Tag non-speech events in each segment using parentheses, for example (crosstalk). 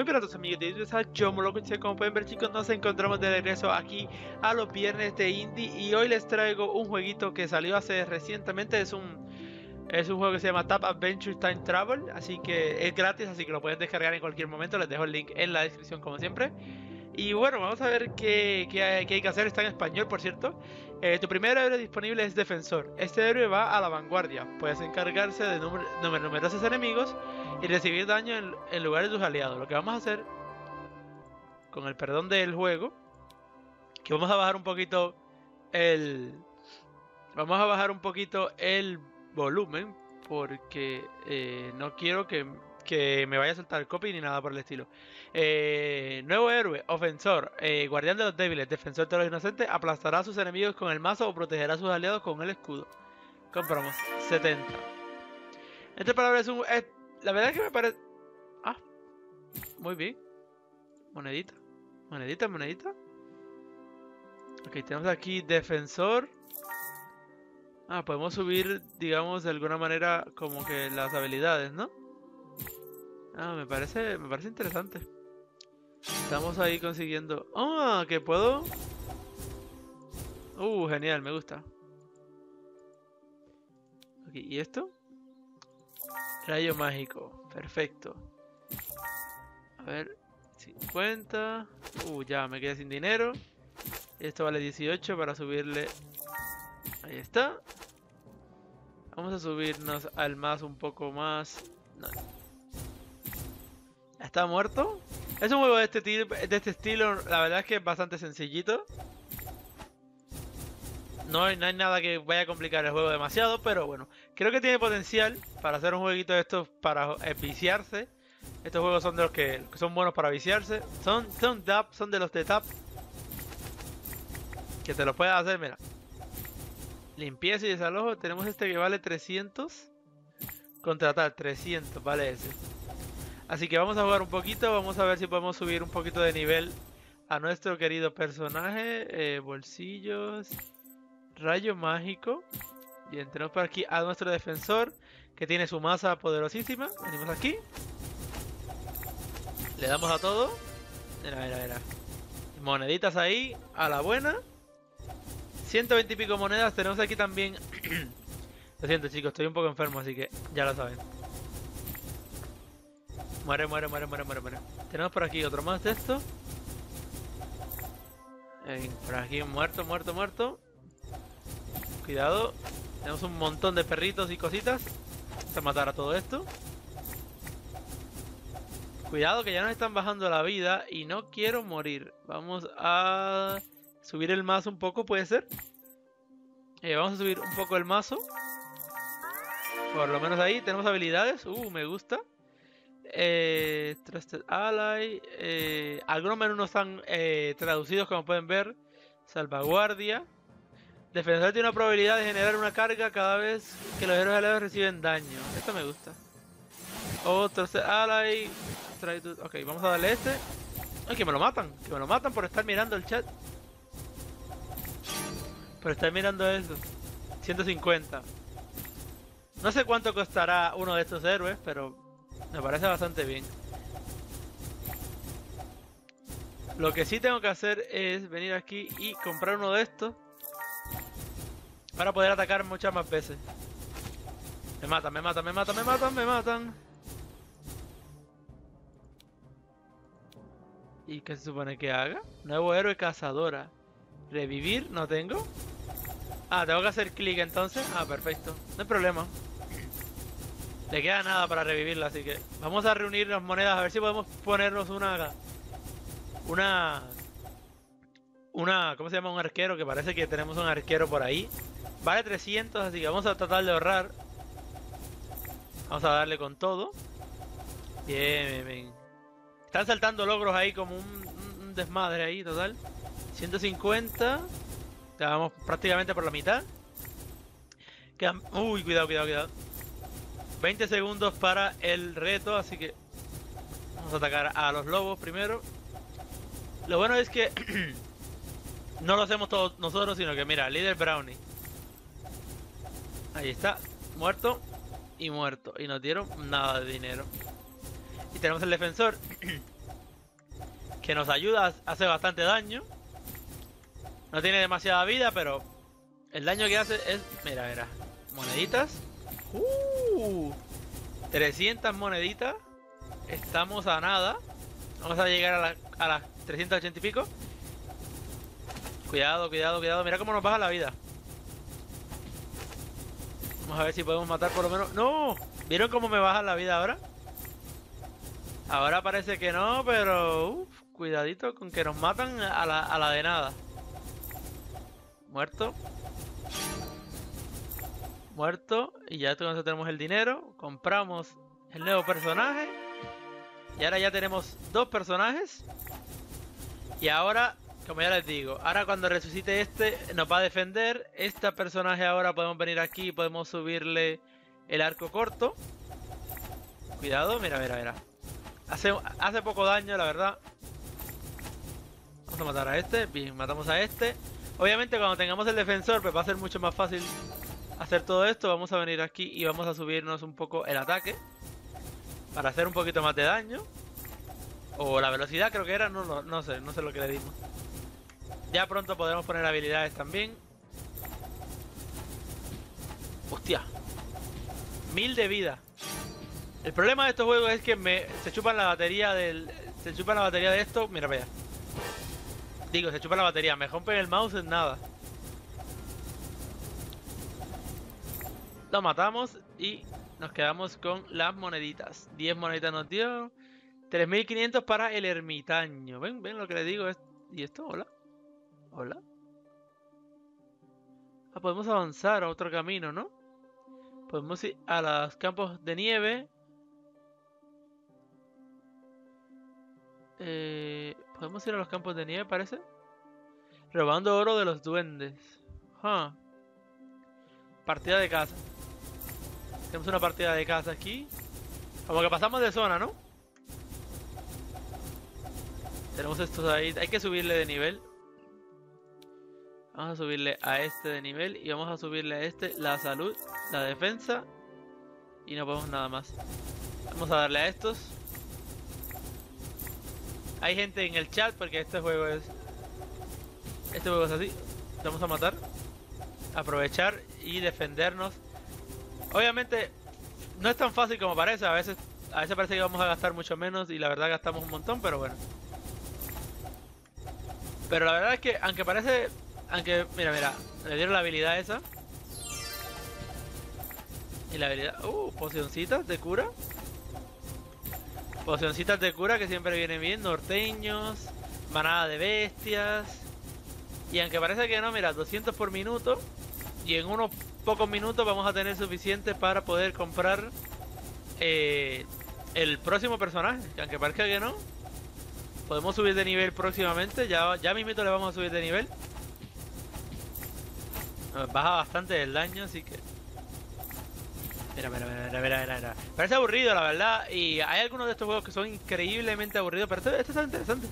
Muy bien, amigos de YouTube, yo Moloco, como pueden ver chicos, nos encontramos de regreso aquí a los viernes de Indie y hoy les traigo un jueguito que salió hace recientemente, es un es un juego que se llama Tap Adventure Time Travel, así que es gratis, así que lo pueden descargar en cualquier momento, les dejo el link en la descripción como siempre. Y bueno, vamos a ver qué, qué, hay, que hacer, está en español por cierto. Eh, tu primer héroe disponible es Defensor, este héroe va a la vanguardia, puedes encargarse de numerosos enemigos y recibir daño en, lugar de tus aliados. Lo que vamos a hacer, con el perdón del juego, que vamos a bajar un poquito el... Vamos a bajar un poquito el volumen porque eh, no quiero que, me vaya a soltar copy ni nada por el estilo. Eh, nuevo héroe, ofensor, eh, guardián de los débiles, defensor de los inocentes, aplastará a sus enemigos con el mazo o protegerá a sus aliados con el escudo. Compramos 70. Esta palabra es un... La verdad es que me parece... Ah, muy bien. Monedita. Monedita, monedita. Ok, tenemos aquí defensor. Ah, podemos subir, digamos, de alguna manera como que las habilidades, ¿no? Ah, me parece, me parece interesante. Estamos ahí consiguiendo... ¡Ah! que puedo... Uh, genial, me gusta. ¿y esto? Rayo mágico, perfecto. A ver, 50. Uh, ya me quedé sin dinero. Esto vale 18 para subirle. Ahí está. Vamos a subirnos al más un poco más. ¿Está muerto? Es un juego de este, de este estilo, la verdad es que es bastante sencillito. No hay, nada que vaya a complicar el juego demasiado, pero bueno, creo que tiene potencial para hacer un jueguito de estos para eh, viciarse. Estos juegos son de los que son buenos para viciarse. Son, son DAP, son de los de TAP. Que te lo puedes hacer, mira. Limpieza y desalojo. Tenemos este que vale 300. Contratar 300, vale ese. Así que vamos a jugar un poquito. Vamos a ver si podemos subir un poquito de nivel a nuestro querido personaje. Eh, bolsillos. Rayo mágico. Y tenemos por aquí a nuestro defensor. Que tiene su masa poderosísima. Venimos aquí. Le damos a todo. Mira, mira, mira. Moneditas ahí. A la buena. 120 y pico monedas. Tenemos aquí también... (clears throat) lo siento chicos, estoy un poco enfermo, así que ya lo saben. Muere, muere, muere, muere, muere, muere. Tenemos por aquí otro más de esto. por aquí muerto, muerto, muerto. Cuidado. Tenemos un montón de perritos y cositas. Vamos a matar a todo esto. Cuidado que ya nos están bajando la vida y no quiero morir. Vamos a subir el mazo un poco, puede ser. Eh, vamos a subir un poco el mazo. Por lo menos ahí tenemos habilidades. Uh, me gusta. Eh, Trusted Ally. Eh, algunos menús no están eh, traducidos como pueden ver. Salvaguardia. Defensor tiene una probabilidad de generar una carga cada vez que los héroes aliados reciben daño. Esto me gusta. Otro ally. Ok, vamos a darle este. Ay, que me lo matan. Que me lo matan por estar mirando el chat. Por estar mirando eso. 150. No sé cuánto costará uno de estos héroes, pero me parece bastante bien. Lo que sí tengo que hacer es venir aquí y comprar uno de estos para poder atacar muchas más veces. Me matan, me matan, me matan, me matan, me matan. ¿Y qué se supone que haga? Nuevo héroe cazadora. ¿Revivir? ¿No tengo? Ah, tengo que hacer clic entonces. Ah, perfecto. No hay problema. Le queda nada para revivirla, así que vamos a reunir las monedas a ver si podemos ponernos una... Una... Una... ¿Cómo se llama? Un arquero, que parece que tenemos un arquero por ahí. Vale 300, así que vamos a tratar de ahorrar. Vamos a darle con todo. Bien, bien, bien. Están saltando logros ahí como un, desmadre ahí, total. 150. Ya vamos prácticamente por la mitad. Quedan... Uy, cuidado, cuidado, cuidado. 20 segundos para el reto, así que vamos a atacar a los lobos primero. Lo bueno es que (clears throat) no lo hacemos todos nosotros, sino que mira, líder Brownie. Ahí está, muerto y muerto. Y nos dieron nada de dinero. Y tenemos el defensor. (clears throat) que nos ayuda, hace bastante daño. No tiene demasiada vida, pero el daño que hace es... Mira, mira. Moneditas. Uh, 300 moneditas. Estamos a nada. Vamos a llegar a, a las 380 y pico. Cuidado, cuidado, cuidado. Mira cómo nos baja la vida. Vamos a ver si podemos matar por lo menos... ¡No! ¿Vieron cómo me baja la vida ahora? Ahora parece que no, pero... cuidadito con que nos matan a la, a la de nada. Muerto. Muerto. Y ya tenemos el dinero. Compramos el nuevo personaje. Y ahora ya tenemos dos personajes. Y ahora, como ya les digo, ahora cuando resucite este nos va a defender. Este personaje ahora podemos venir aquí y podemos subirle el arco corto. Cuidado, mira, mira, mira. Hace, hace poco daño, la verdad. Vamos a matar a este. Bien, matamos a este. Obviamente cuando tengamos el defensor pues va a ser mucho más fácil hacer todo esto. Vamos a venir aquí y vamos a subirnos un poco el ataque. Para hacer un poquito más de daño. O la velocidad creo que era, no, no, sé, no sé lo que le dimos. Ya pronto podremos poner habilidades también. Hostia. Mil de vida. El problema de estos juegos es que me, se chupan la batería del... Se chupan la batería de esto. Mira, vea. Digo, se chupa la batería. Me rompen el mouse en nada. Lo matamos y nos quedamos con las moneditas. 10 moneditas nos dio. 3500 para el ermitaño. ¿Ven? ¿Ven lo que le digo? ¿Y esto? Hola. Hola. Ah, podemos avanzar a otro camino, ¿no? Podemos ir a los campos de nieve. Eh, Podemos ir a los campos de nieve, parece. Robando oro de los duendes. Partida de casa. Tenemos una partida de casa aquí. Como que pasamos de zona, ¿no? Tenemos estos ahí. Hay que subirle de nivel. Vamos a subirle a este de nivel. Y vamos a subirle a este la salud, la defensa. Y no podemos nada más. Vamos a darle a estos. Hay gente en el chat porque este juego es... Este juego es así. Vamos a matar. Aprovechar y defendernos. Obviamente no es tan fácil como parece. A veces, a veces parece que vamos a gastar mucho menos y la verdad gastamos un montón, pero bueno. Pero la verdad es que aunque parece... Aunque, mira, mira, le dieron la habilidad esa. Y la habilidad... Uh, pocioncitas de cura. Pocioncitas de cura que siempre vienen bien. Norteños. Manada de bestias. Y aunque parece que no, mira, 200 por minuto. Y en unos pocos minutos vamos a tener suficiente para poder comprar eh, el próximo personaje. Que aunque parezca que no, podemos subir de nivel próximamente. Ya, ya mismito le vamos a subir de nivel. baja bastante el daño, así que Mira, mira, mira, mira, mira, Parece aburrido, la verdad. Y hay algunos de estos juegos que son increíblemente aburridos. Pero este, este está interesante.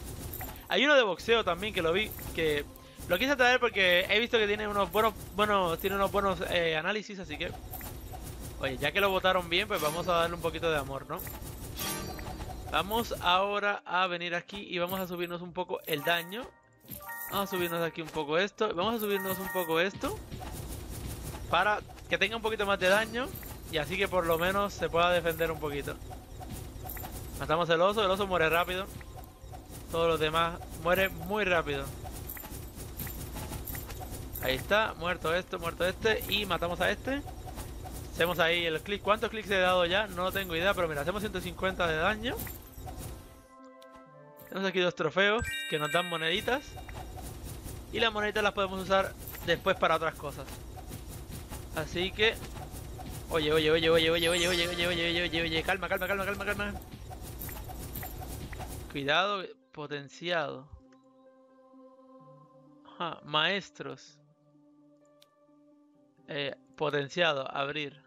Hay uno de boxeo también que lo vi. Que lo quise traer porque he visto que tiene unos buenos, bueno, tiene unos buenos eh, análisis. Así que, oye, ya que lo votaron bien, pues vamos a darle un poquito de amor, ¿no? Vamos ahora a venir aquí y vamos a subirnos un poco el daño. Vamos a subirnos aquí un poco esto. Vamos a subirnos un poco esto. Para que tenga un poquito más de daño. Y así que por lo menos se pueda defender un poquito. Matamos el oso, el oso muere rápido. Todos los demás mueren muy rápido. Ahí está, muerto esto, muerto este. Y matamos a este. Hacemos ahí el clic. ¿Cuántos clics he dado ya? No tengo idea, pero mira, hacemos 150 de daño. Tenemos aquí dos trofeos que nos dan moneditas. Y las moneditas las podemos usar después para otras cosas. Así que Oye, oye, oye, oye, oye, oye, oye, oye, oye, oye, oye, oye, calma, calma, calma, calma, calma. Cuidado, potenciado. Ajá, maestros. Eh, potenciado, abrir.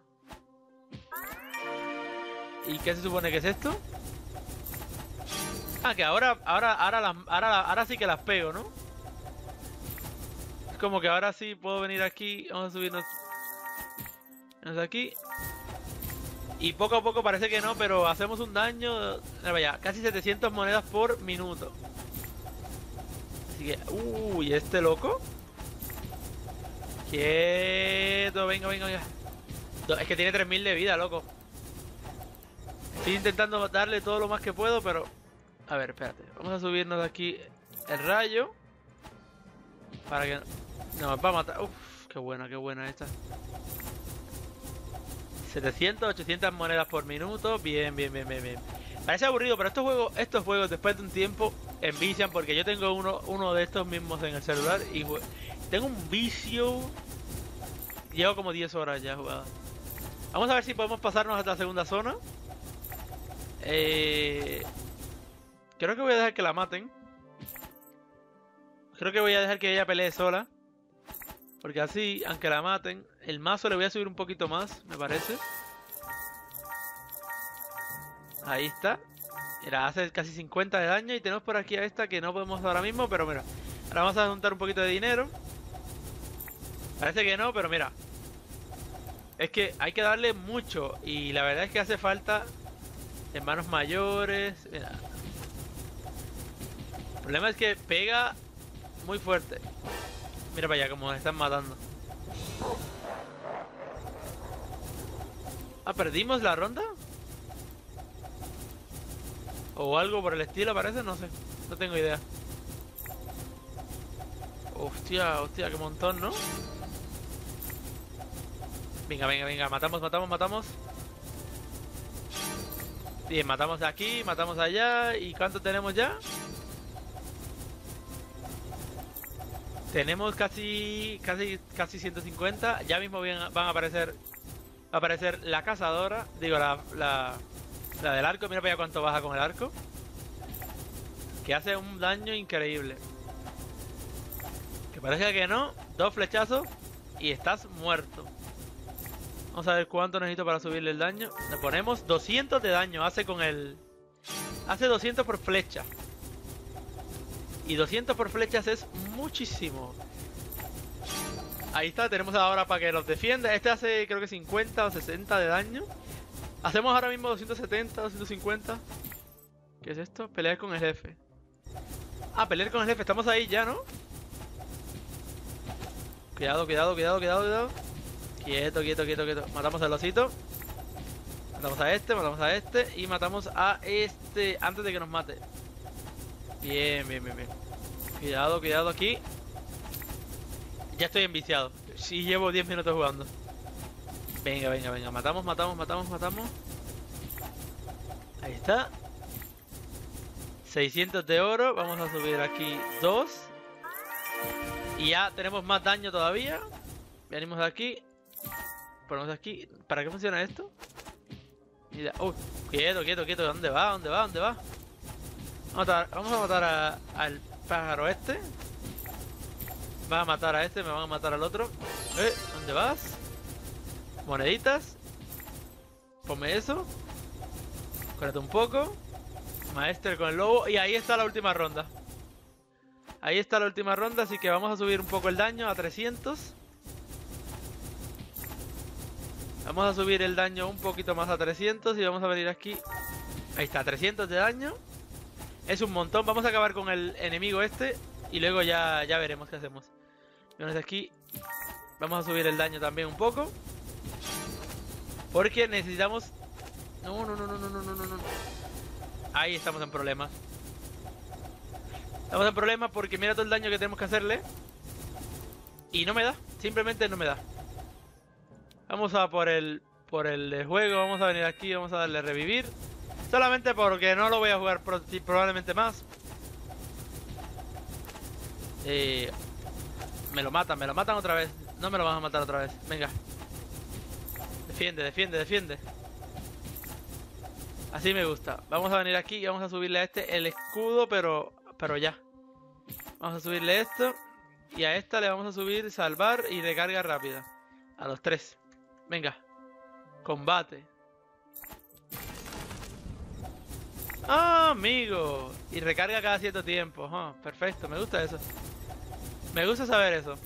¿Y qué se supone que es esto? Ah, que ahora, ahora, ahora, las, ahora, ahora sí que las pego, ¿no? Es como que ahora sí puedo venir aquí, vamos a subirnos aquí. Y poco a poco parece que no, pero hacemos un daño. Vaya, casi 700 monedas por minuto. Así que... Uy, ¿este loco? Quieto, venga, venga, venga. Es que tiene 3000 de vida, loco. Estoy intentando darle todo lo más que puedo, pero... A ver, espérate. Vamos a subirnos de aquí el rayo. Para que... No, va a matar. Uf, qué buena, qué buena esta. 700, 800 monedas por minuto. Bien, bien, bien, bien, bien. Parece aburrido, pero estos juegos, estos juegos después de un tiempo envician porque yo tengo uno, uno de estos mismos en el celular y tengo un vicio. Llevo como 10 horas ya jugado. Vamos a ver si podemos pasarnos a la segunda zona. Eh, creo que voy a dejar que la maten. Creo que voy a dejar que ella pelee sola. Porque así, aunque la maten, el mazo le voy a subir un poquito más, me parece. Ahí está. Mira, hace casi 50 de daño y tenemos por aquí a esta que no podemos ahora mismo, pero mira. Ahora vamos a juntar un poquito de dinero. Parece que no, pero mira. Es que hay que darle mucho y la verdad es que hace falta hermanos mayores. Mira. El problema es que pega muy fuerte. Mira para allá como nos están matando. Ah, ¿perdimos la ronda? O algo por el estilo parece, no sé. No tengo idea. Hostia, hostia, qué montón, ¿no? Venga, venga, venga, matamos, matamos, matamos. Bien, matamos aquí, matamos allá. ¿Y cuánto tenemos ya? Tenemos casi casi casi 150. Ya mismo van a aparecer va a aparecer la cazadora, digo la, la, la del arco. Mira para allá cuánto baja con el arco. Que hace un daño increíble. Que parece que no. Dos flechazos y estás muerto. Vamos a ver cuánto necesito para subirle el daño. Le ponemos 200 de daño. Hace con el... Hace 200 por flecha. Y 200 por flechas es muchísimo. Ahí está, tenemos ahora para que los defienda. Este hace creo que 50 o 60 de daño. Hacemos ahora mismo 270, 250. ¿Qué es esto? Pelear con el jefe. Ah, pelear con el jefe. Estamos ahí ya, ¿no? Cuidado, cuidado, cuidado, cuidado, cuidado. Quieto, quieto, quieto, quieto. Matamos al osito. Matamos a este, matamos a este. Y matamos a este antes de que nos mate. Bien, bien, bien, bien. Cuidado, cuidado aquí. Ya estoy enviciado. Sí, llevo 10 minutos jugando. Venga, venga, venga. Matamos, matamos, matamos, matamos. Ahí está. 600 de oro. Vamos a subir aquí 2. Y ya tenemos más daño todavía. Venimos de aquí. Ponemos aquí. ¿Para qué funciona esto? Uy, quieto, quieto, quieto. ¿Dónde va? ¿Dónde va? ¿Dónde va? Vamos a matar, al pájaro este. Va a matar a este, me van a matar al otro. Eh, ¿dónde vas? Moneditas. Ponme eso. Córate un poco. Maestre con el lobo. Y ahí está la última ronda. Ahí está la última ronda, así que vamos a subir un poco el daño a 300. Vamos a subir el daño un poquito más a 300 y vamos a venir aquí. Ahí está, 300 de daño. Es un montón. Vamos a acabar con el enemigo este. Y luego ya, ya veremos qué hacemos. Vamos aquí. Vamos a subir el daño también un poco. Porque necesitamos... No, no, no, no, no, no, no, no. Ahí estamos en problemas. Estamos en problemas porque mira todo el daño que tenemos que hacerle. Y no me da. Simplemente no me da. Vamos a por el, por el juego. Vamos a venir aquí. Vamos a darle revivir. Solamente porque no lo voy a jugar probablemente más. Eh, me lo matan, me lo matan otra vez. No me lo van a matar otra vez. Venga. Defiende, defiende, defiende. Así me gusta. Vamos a venir aquí y vamos a subirle a este el escudo, pero, pero ya. Vamos a subirle esto. Y a esta le vamos a subir salvar y recarga rápida. A los tres. Venga. Combate. Ah, amigo. Y recarga cada cierto tiempo. Perfecto, me gusta eso. Me gusta saber eso.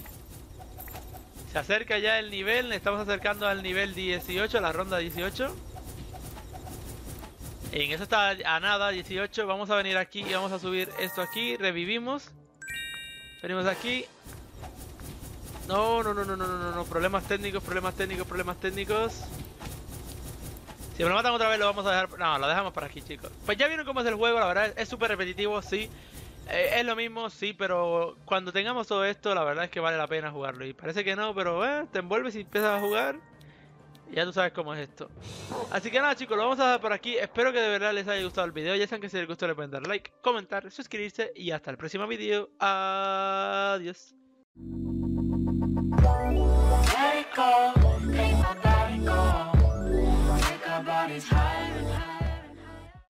Se acerca ya el nivel, estamos acercando al nivel 18, a la ronda 18. En eso está a nada, 18. Vamos a venir aquí y vamos a subir esto aquí. Revivimos. Venimos aquí. No, no, no, no, no, no, no, problemas técnicos, problemas técnicos, problemas técnicos. Si me lo matan otra vez lo vamos a dejar... No, lo dejamos para aquí, chicos. Pues ya vieron cómo es el juego, la verdad es súper repetitivo, sí. Eh, es lo mismo, sí, pero cuando tengamos todo esto, la verdad es que vale la pena jugarlo. Y parece que no, pero eh, te envuelves y empiezas a jugar. Ya tú sabes cómo es esto. Así que nada, chicos, lo vamos a dejar por aquí. Espero que de verdad les haya gustado el video. Ya saben que si les gustó le pueden dar like, comentar, suscribirse. Y hasta el próximo video. Adiós. call.